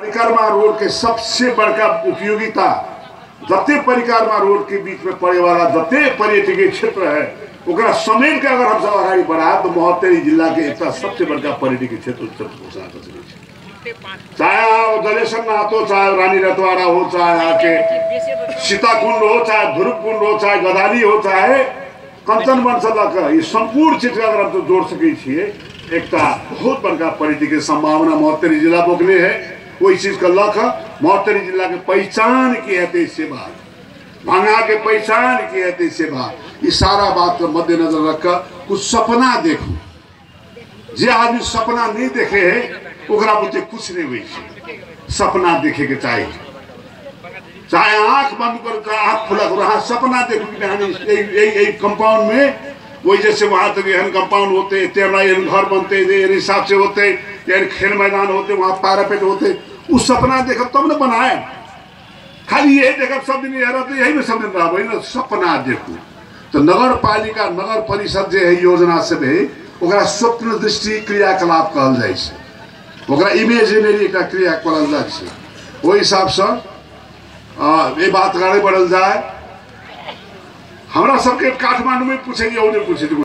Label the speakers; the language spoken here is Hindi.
Speaker 1: परिक्रमा रोड के सबसे बड़का उपयोगिता जते परिक्रमा रोड के बीच में पड़े वाला जते पर्यटकीय क्षेत्र है समेट के अगर हम सब आगे बढ़ाए तो महोत्तरी जिला के एक सबसे बड़का पर्यटकीय क्षेत्र उत्तर कर सकै छी। चाहे आप जलेश्वर नाथ हो चाहे रानी रतवाड़ा हो, चाहे आके सीताकुंड हो, चाहे ध्रुव कुंड हो, चाहे गदाली हो, चाहे कंचन वन से ये संपूर्ण चीज़ अगर हम तो जोड़ सके एक बहुत बड़का पर्यटकीय संभावना महोत्तरी जिला बोकले है। वही चीज़ का लख महोत्तरी जिला के पहचान की है सेवा भांगा के पहचान की है सेवा ये सारा बात को मद्देनजर रखकर कुछ सपना देखो। जे आदमी सपना नहीं देखे है, ओकरा कुछ नहीं हुई सपना देखे के चाहिए चाहे आँख बंद करो आँख खुला करो हाँ सपना देखो कि यही कंपाउंड में वही जैसे वहाँ तक एहन कंपाउंड होते तेरा एहन घर बनते एहन हिसाब से होते एहन खेल मैदान होते, वहाँ पैरापेट होते, उस सपना देख तब न बनाए खाली यही देखब सब दिन यह रहते, यही में सब दिन रहबै न सपना देखू। तो नगर पालिका, नगर परिषद जे है, योजना से भी स्वप्न दृष्टि क्रियाकलाप कहल ओकरा इमेजिनरी एकटा क्रियाकलाप जाइ छै। ओहि हिसाबसँ ये बात आगे बढ़ल जाए हमरा सबके काठमाण्डूमे पूछैए ओने पूछैत